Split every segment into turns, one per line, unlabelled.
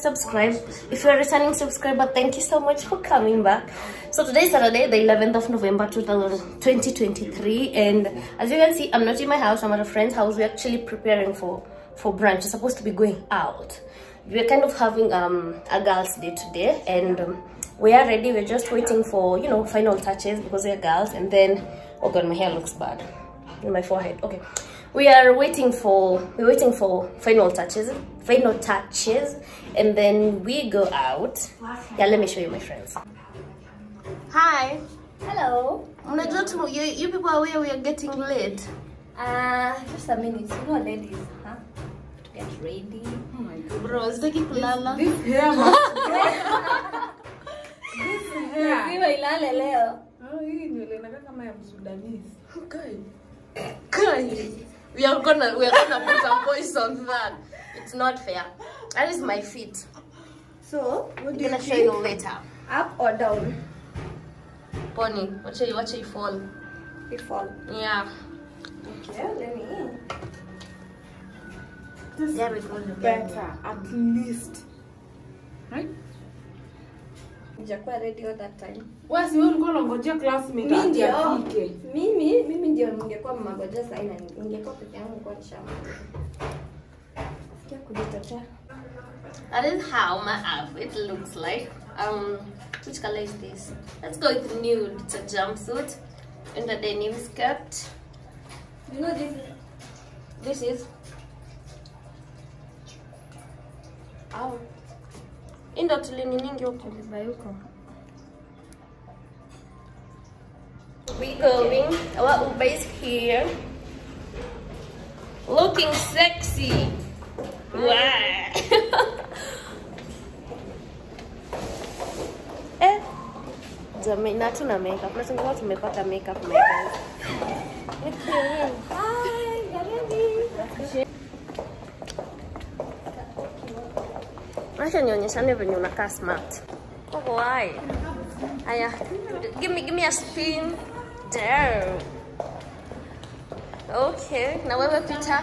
subscribe. If you're a returning subscriber thank you so much for coming back. So today is saturday the 11th of november 2023 and as you can see i'm not in my house i'm at a friend's house. We're actually preparing for for brunch. We're supposed to be going out. We're kind of having um a girls day today and um, we are ready. We're just waiting for you know final touches because we're girls and then oh god my hair looks bad. In my forehead. Okay we are waiting for we're waiting for final touches final touches and then we go out yeah let me show you my friends hi
Hello.
unajua tu you, you people are where we are getting late
Uh, just a minute. You know, ladies, huh? To get ready.
bro sitaki kulala
This hair must This hair.
Lazima ilale leo.
Oh, hii nywele inakaa kama ya Msudanese.
Guys, we are gonna we are gonna put a voice on that it's not fair that is my feet
So, what
i'm
do you
gonna show
think?
you later
Up or down?
pony watch it watch it fall
It fall.
yeah
Okay, let me in.
This
there we go
better, at least. Right?
Nijakuwa ready all that time.
Wewe si wewe ulikuwa unangojea classmate
Mimi
ati
ndio.
afike.
Mimi, mimi ndio ningekuwa mmagoja saa hii na ningekuwa peke yangu kwa shamba. Sikia kujitetea.
That is how my outfit looks like. Um, which color is this? Let's go with nude. It's a jumpsuit and a denim skirt.
You know this
This is. Ow. Indo tulininingi huko. We going. Our Uber is here. Looking sexy. Wow. eh. Jamani, na tuna makeup. Tumepata makeup my guys. Look here.
Hi, you're ready.
Acha nionyeshane venye unakaa smart. Oh, why? Aya, give me, give me a spin. There. Okay, na wewe pita.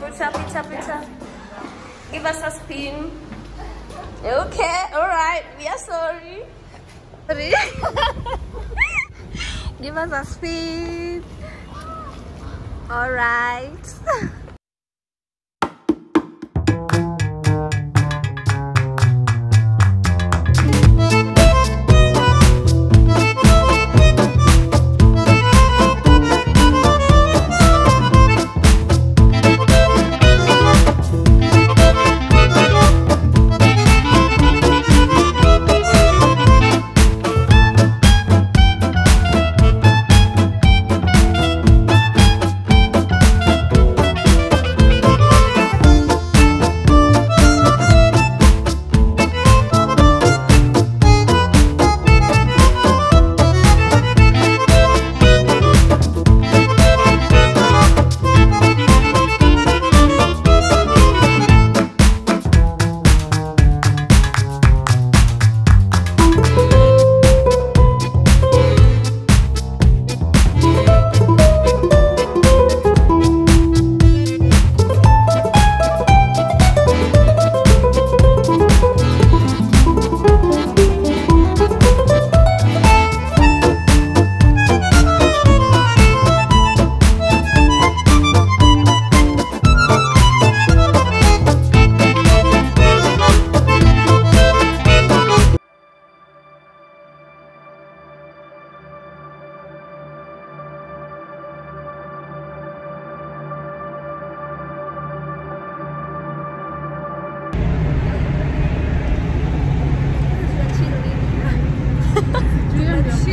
Pita, pita, pita. Give us a spin. Okay, alright, we are sorry. Sorry. give us a spin.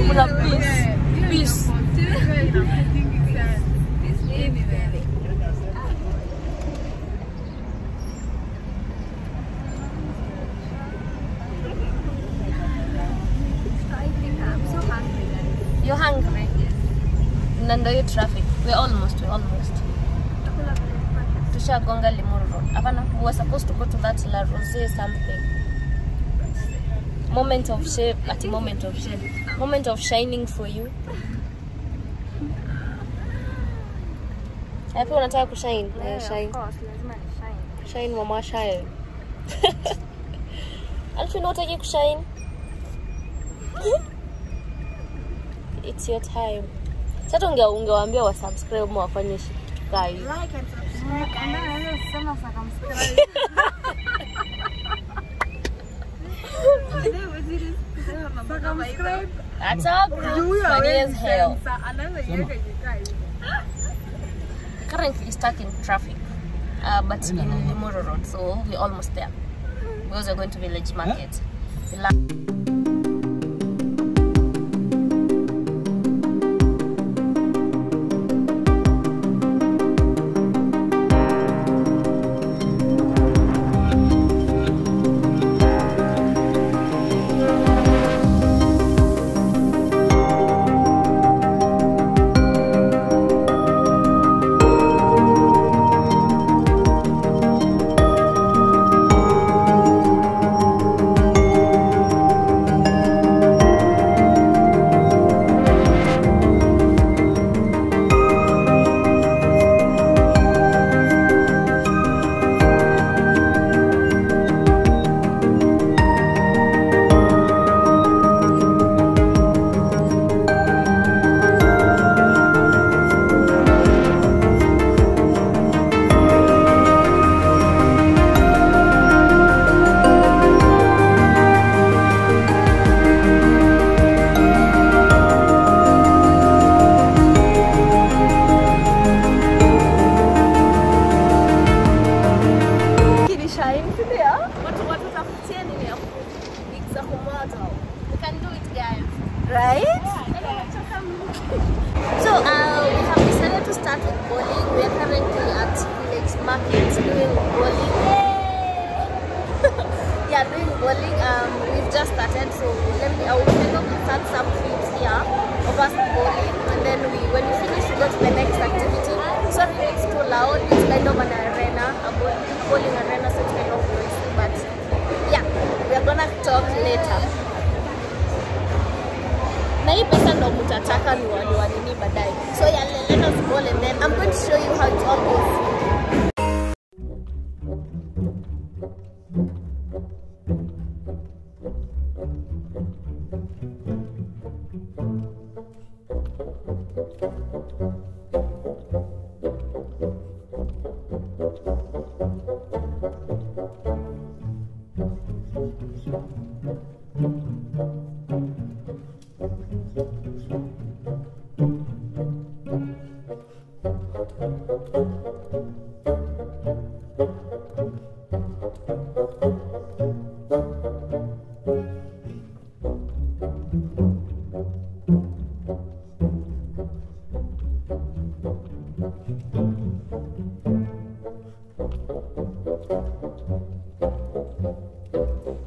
Alright. Kuna peace. Peace. You're hungry? Nando hiyo traffic. We're almost, we're almost. Tushagonga Limuru Road. Hapana, we were supposed to go to that La Rose something. Moment of shade, at moment of shade. Moment of shining for you. Hapo unataka kushine Yeah,
Yeah,
shine
of course, lazima ni shine.
shine mama shine Alfie unataka kushine it's your time sasa unge ungewaambia wa subscribe wafanye shi- kitu
Like and subscribe. Sema subscribe. Subscribe.
Hata funny as hell.
Anaweza iweka ikikaa hivi.
currently stuck in traffic uh, but in Limuru Road so we're almost there. Because we're going to village market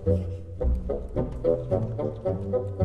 Thank you.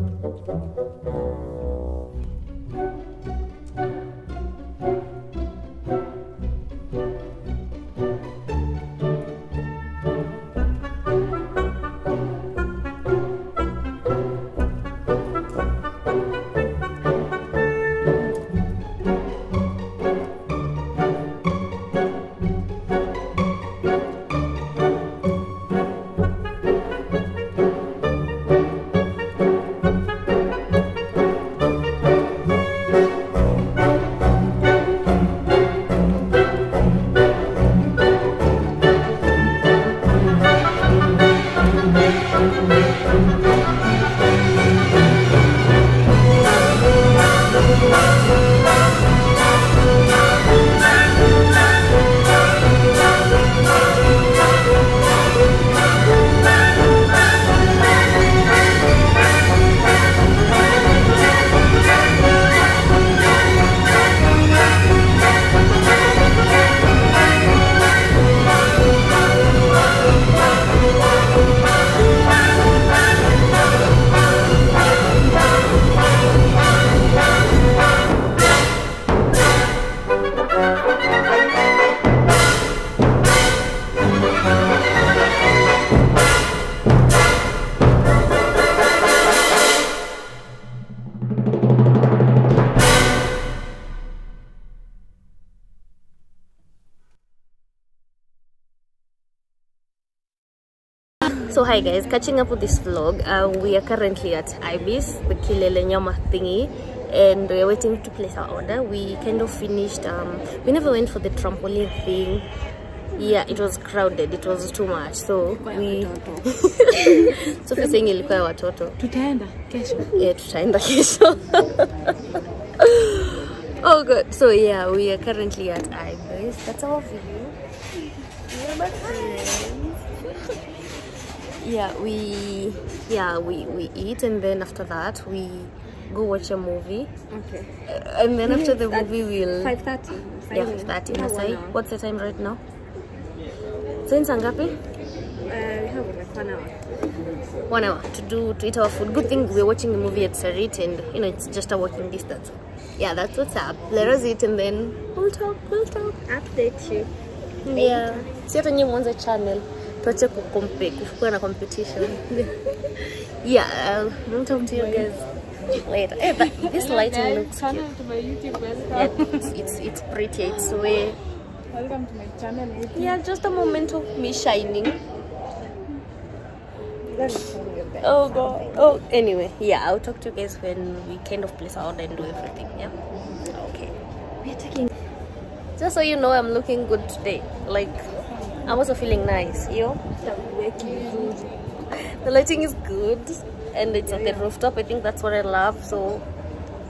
So hi guys, catching up with this vlog. Uh, we are currently at Ibis, the Kilele Nyama thingy, and we're waiting to place our order. We kind of finished. Um, we never went for the trampoline thing. Yeah, it was crowded. It was too much. So we. so for saying ilikuwa ya watoto.
Tutaenda kesho.
Yeah, tutaenda kesho. oh god. So yeah, we are currently at Ibis. That's our view. Yeah, my friends. Yeah, we yeah we we eat and then after that we go watch a movie
Okay.
Uh, and then after the movie we'll
5:30.
yeah 5:30 Masai. What's the time right now? Since ngapi?
Uh, we have like one hour.
One hour to do to eat our food. Good thing we're watching the movie at Sarit and you know it's just a walking distance. Yeah, that's what's up. Let us eat and then we'll talk. We'll talk.
Update you.
Yeah. See hata nyinyi mwanze channel tuache kukompe kuwa na competition. yeah, uh, we'll talk to you guys later. Hey, but this lighting looks cute.
Channel to my YouTube. Welcome.
Yeah, it's, it's it's pretty. It's way
Welcome to my channel. YouTube.
yeah, just a moment of me shining.
Let me show you guys.
Oh god. Oh, anyway, yeah, I'll talk to you guys when we kind of place out and do everything. Yeah. Okay.
We're taking.
Just so you know, I'm looking good today. Like, I'm also feeling nice. You? Know, the lighting is good, and it's at the rooftop. I think that's what I love. So,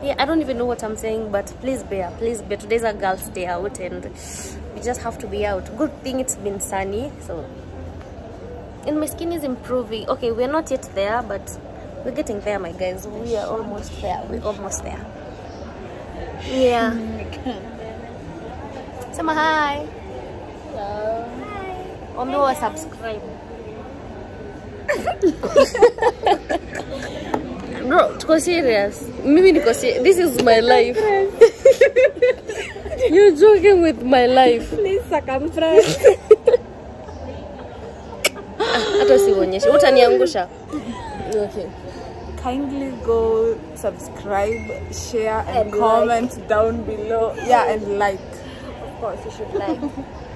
yeah, I don't even know what I'm saying, but please bear, please bear. Today's a girl's day out, and we just have to be out. Good thing it's been sunny, so. And my skin is improving. Okay, we're not yet there, but we're getting there, my guys. We are almost there. We're almost there. Yeah. Sema hi. Ombe wa subscribe. Bro, tuko serious. Mimi niko serious. This is my life. You're joking with my life.
Please circumference.
Hata usionyeshe. Utaniangusha. Okay.
Kindly go subscribe, share, and,
And
comment down below. Yeah, and like.
Of course, you should like.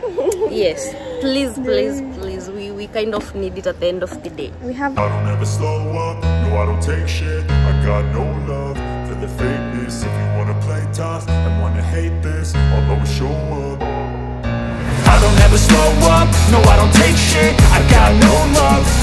Yes. Please, please, please. We we kind of need it at the end of the day.
We have.
I don't ever slow up, no I don't take shit I got no love for the fakeness If you wanna play tough and wanna hate this I'll always show up I don't ever slow up, no I don't take shit I got no love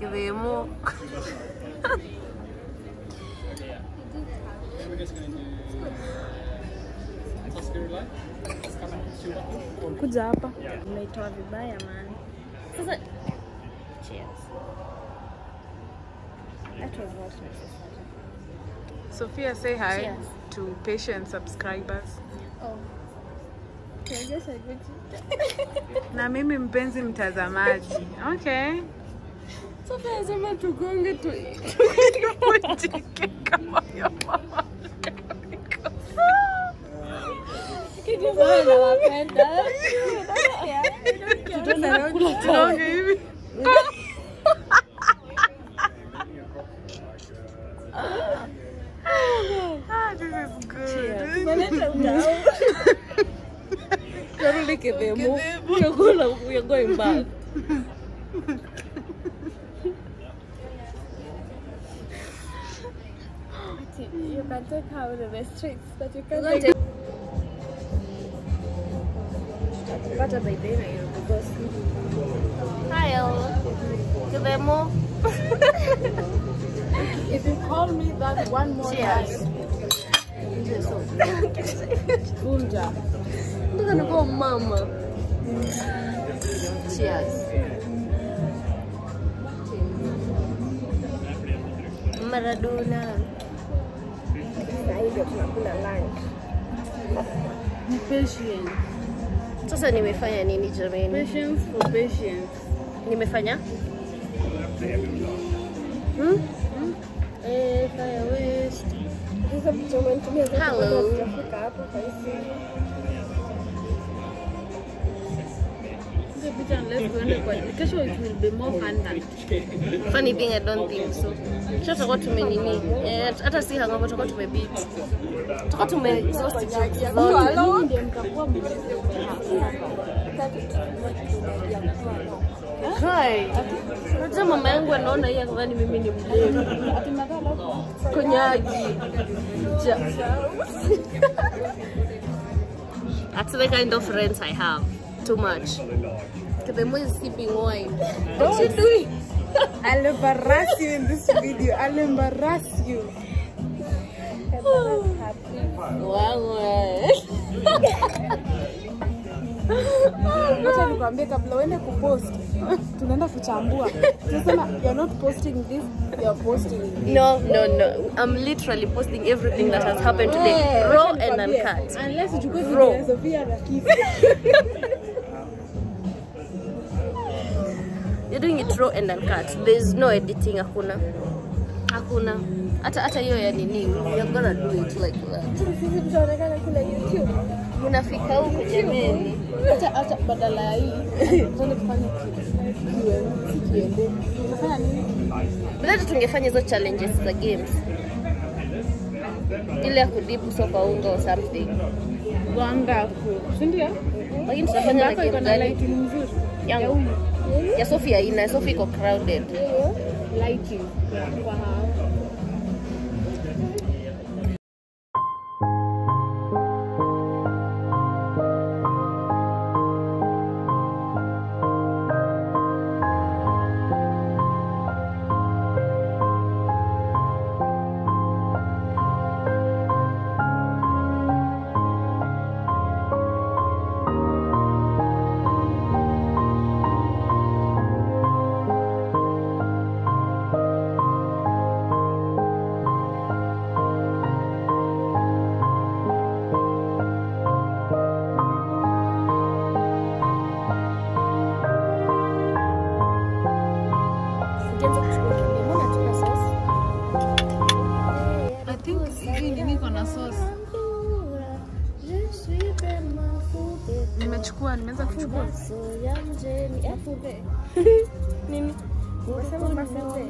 Kivemo.
Kuja hapa.
Umeitoa vibaya man.
Sasa cheers.
That was not necessary.
Sophia, say hi
Cheers.
to patient subscribers.
Admit
Na mimi mpenzi mtazamaji. Okay.
Sasa nasema tugonge tu.
Ujike kama ya mama. Tunaonge hivi. Ah, this is good.
Narudi kivemo. Chakula we're going back.
You can take her out of the streets, but you
Don't
take
take-
by the way, because
Hi.
If you call me that one more
Cheers.
time, Vunja.
Nataka nikuwa mama. Cheers. Maradona.
Na hivyo tunakula lunch.
Sasa nimefanya nini jamani?
Patience for patience.
Nimefanya? Hmm? Eh, fire waste.
Umenitumia zote
Hello.
Hizo picha unless tuende kwa kesho it will be more fun than
Funny thing, I don't think so. Kisha tutakuwa tumenini, eh, hata si hangover, tutakuwa tumebeat. Tutakuwa tume exhaust.
Ndio mtakuwa.
Hai. Unajua mama yangu anaona hii akadhani mimi ni mlevi. Konyagi. That's the kind of friends I have. Too much. Kidemo is sipping wine. Oh, what you doing?
I'll embarrass you in this video. I'll embarrass you.
Wow.
Nikwambie kabla uende kupost, tunaenda kuchambua. Tunasema you're not posting this, you're posting.
No, no, no. I'm literally posting everything that has happened today, raw and uncut.
Unless uchukue
Raw.
video ya Sofia na
You're doing it raw and uncut. There's no editing, hakuna. Hakuna. Hata hata hiyo ya nini, you're gonna do it like that.
Sisi tutaonekana kule YouTube.
Unafika huko jameni.
Acha acha badala ya hii, tuende kufanya si Q&A. Tunafanya nini?
Bila tungefanya hizo challenges za games. Ile ya kudipu sopa unga or something.
Wonderful. Si ndio?
Lakini tutafanya na game
na
gani? Yangu. Ya Sophie haina, Sophie iko crowded.
Lighting. Kwa Nini?
Umesema mafuta.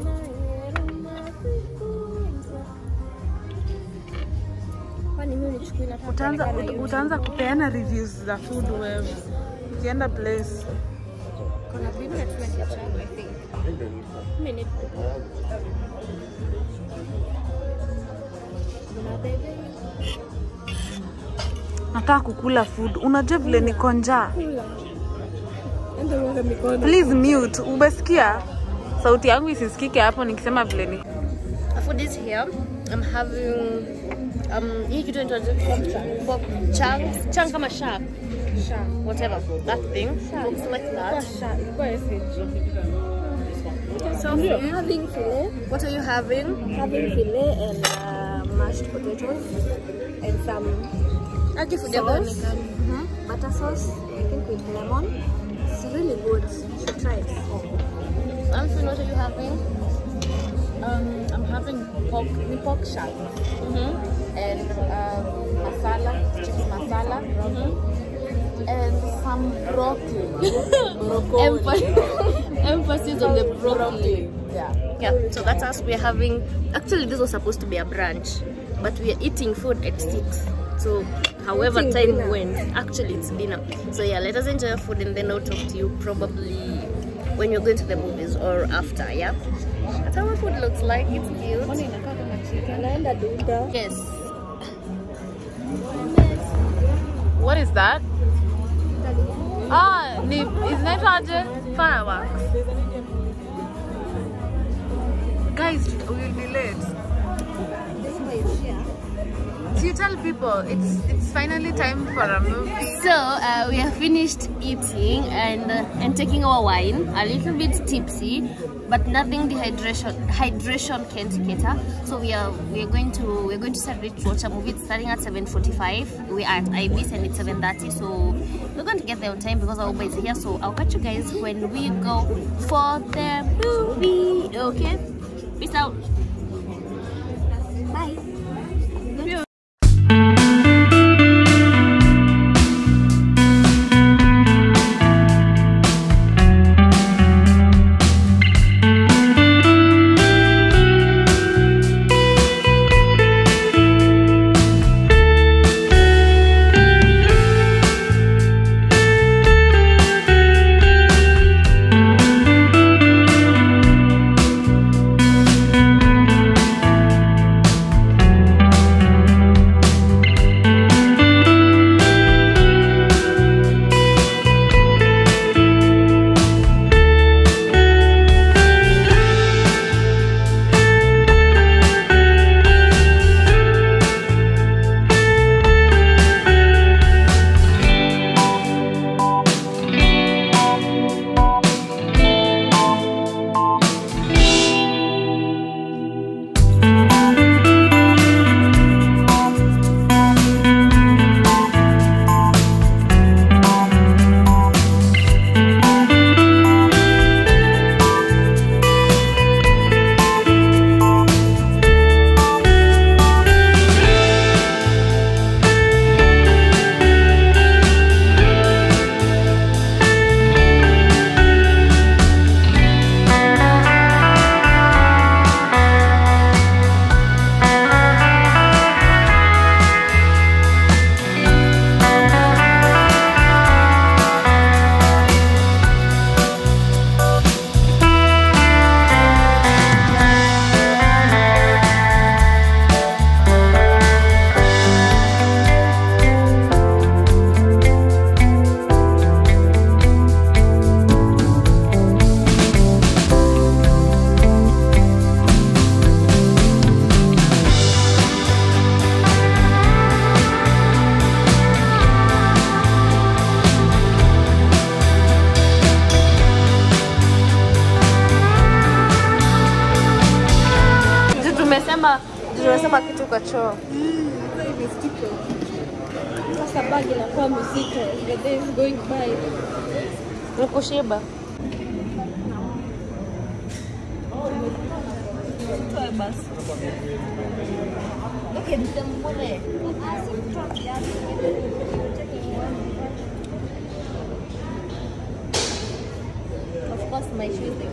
Kwani mimi nichukue na
Utaanza utaanza kupeana reviews za food wewe. Ukienda place.
kuna bibi na tuna ketchup I think. Mimi ni Kuna bebe.
Nataka kukula food. Unajua vile niko njaa.
Enda uweke mikono.
Please mute. Umesikia? Sauti yangu isisikike hapo nikisema vile ni.
Food is here. I'm having um hii kitu inaitwa pork chunks, chunk kama shark, whatever that thing looks like that. So
I'm having filet,
what are you having?
having filet and uh, mashed potatoes and some
Aki food
Sauce?
yako
butter sauce, I think with lemon. Really good. You should try it.
Alfie, what are you having?
Um, I'm having pork, pork shank
Mm-hmm.
and um, masala, chips masala, and some broccoli. broccoli.
Emphasis on the broccoli.
Yeah.
Yeah, so that's us. We're having, actually, this was supposed to be a brunch, but we are eating food at 6. So, however time
dinner.
went, actually, it's dinner. So, yeah, let us enjoy our food and then I'll talk to you probably when you're going to the movies or after, yeah? That's how our food looks like. It's cute. Yes.
What is that? Ah, ni inaitwaje? Fireworks. Guys, we will be late. You tell people it's it's finally time for a movie.
So uh, we have finished eating and uh, and taking our wine. A little bit tipsy, but nothing dehydration hydration can't cater. So we are we are going to we're going to start to watch a movie. It's starting at 7:45. We are at Ibis and it's 7:30. So we're going to get there on time because our Uber is here. So I'll catch you guys when we go for the movie. Okay, peace out. Tunasema juu kitu kwa choo.
Sasa bagi inakuwa mzito. The day is going by.
Ni kushiba. Of course my shoe is the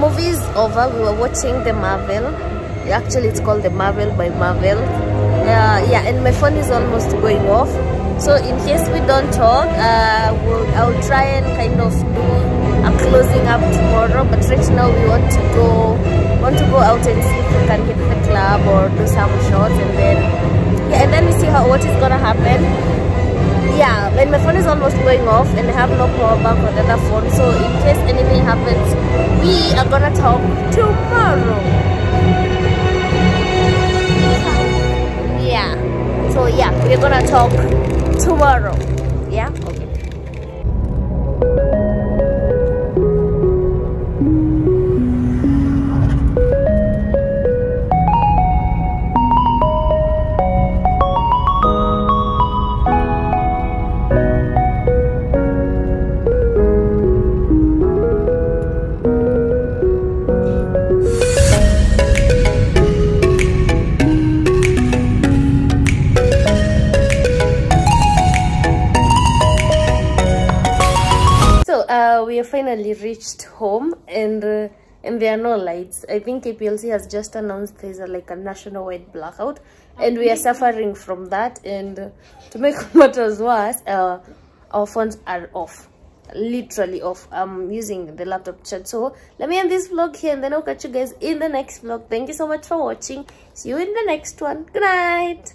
movie is over. We were watching the Marvel. Actually, it's called the Marvel by Marvel. Uh, yeah, and my phone is almost going off. So in case we don't talk, uh, we'll, I'll try and kind of do a closing up tomorrow. But right now we want to go, want to go out and see if we can hit the club or do some shots, and then yeah, and then we see how what is gonna happen. Yeah, when my phone is almost going off and I have no power bank on the other phone, so in case anything happens, we are gonna talk tomorrow. Yeah. So yeah, we're gonna talk tomorrow. Reached home and uh, and there are no lights. I think KPLC has just announced there's a, like a nationwide blackout. And we are suffering from that. And uh, to make matters worse, uh, our phones are off. Literally off. I'm using the laptop chat. So let me end this vlog here and then i'll catch you guys in the next vlog. Thank you so much for watching. See you in the next one. Good night